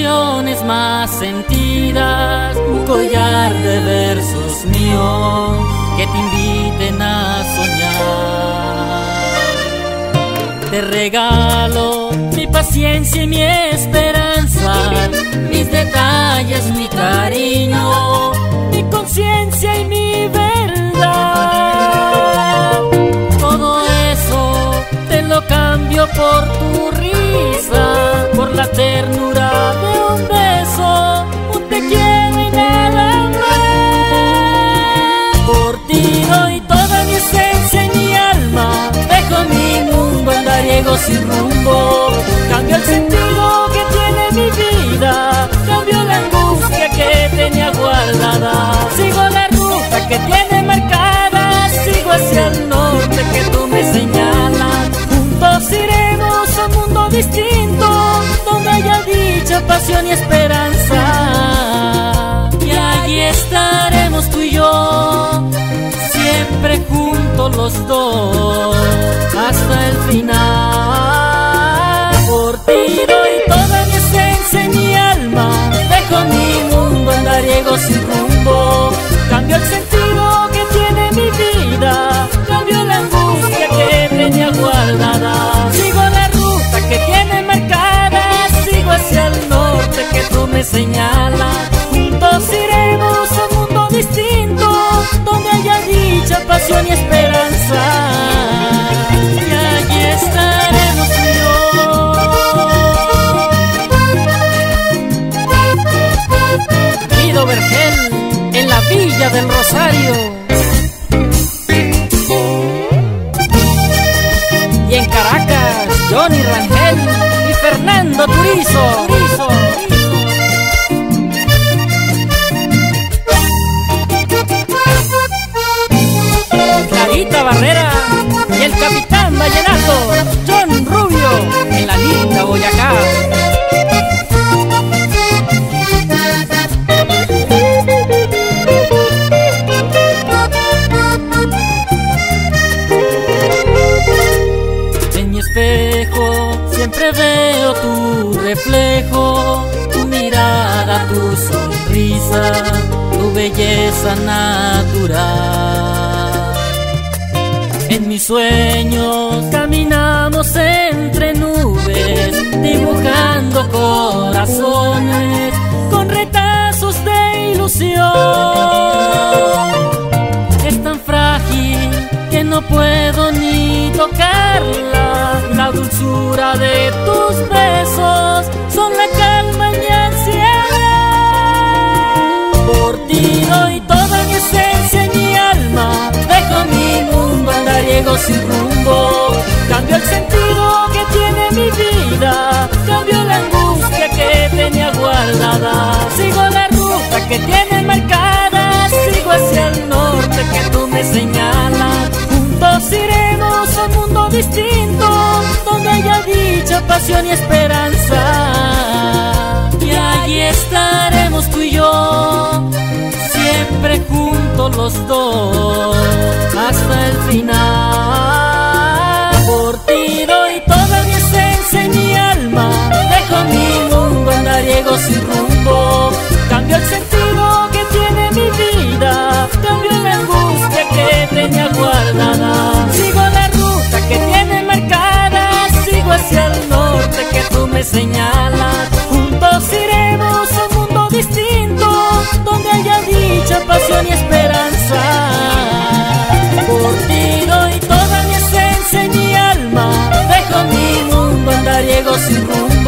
canciones más sentidas, un collar de versos míos que te inviten a soñar. Te regalo mi paciencia y mi esperanza, mis detalles, mi cariño, mi conciencia y mi verdad. Todo eso te lo cambio por tu risa, por la sin rumbo, cambio el sentido que tiene mi vida, cambio la angustia que tenía guardada, sigo la ruta que tiene marcada, sigo hacia el norte que tú me señalas, juntos iremos a un mundo distinto, donde haya dicha, pasión y esperanza, y allí estaremos tú y yo, siempre juntos los dos, me señalas, juntos iremos a un mundo distinto, donde haya dicha, pasión y esperanza, y allí estaremos y yo. Guido Vergel en la Villa del Rosario. Y en Caracas, Johnny Rangel y Fernando Turizo. Turizo. Y el Capitán Vallenato, John Rubio, en la linda Boyacá. En mi espejo siempre veo tu reflejo, tu mirada, tu sonrisa, tu belleza natural. En mis sueños caminamos entre nubes, dibujando corazones con retazos de ilusión. Sin rumbo. Cambio el sentido que tiene mi vida. Cambio la angustia que tenía guardada. Sigo la ruta que tiene marcada. Sigo hacia el norte que tú me señalas. Juntos iremos a un mundo distinto. Donde haya dicha, pasión y esperanza. Y allí estaremos tú y yo. Siempre juntos los dos. Hasta el final. Por ti doy toda mi esencia y mi alma. Dejo mi mundo andariego sin rumbo. Cambio el sentido que tiene mi vida. Cambio la angustia que tenía guardada. Sigo la ruta que tiene marcada. Sigo hacia el norte que tú me señalas. fuego sin rumbo.